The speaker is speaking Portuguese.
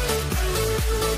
Música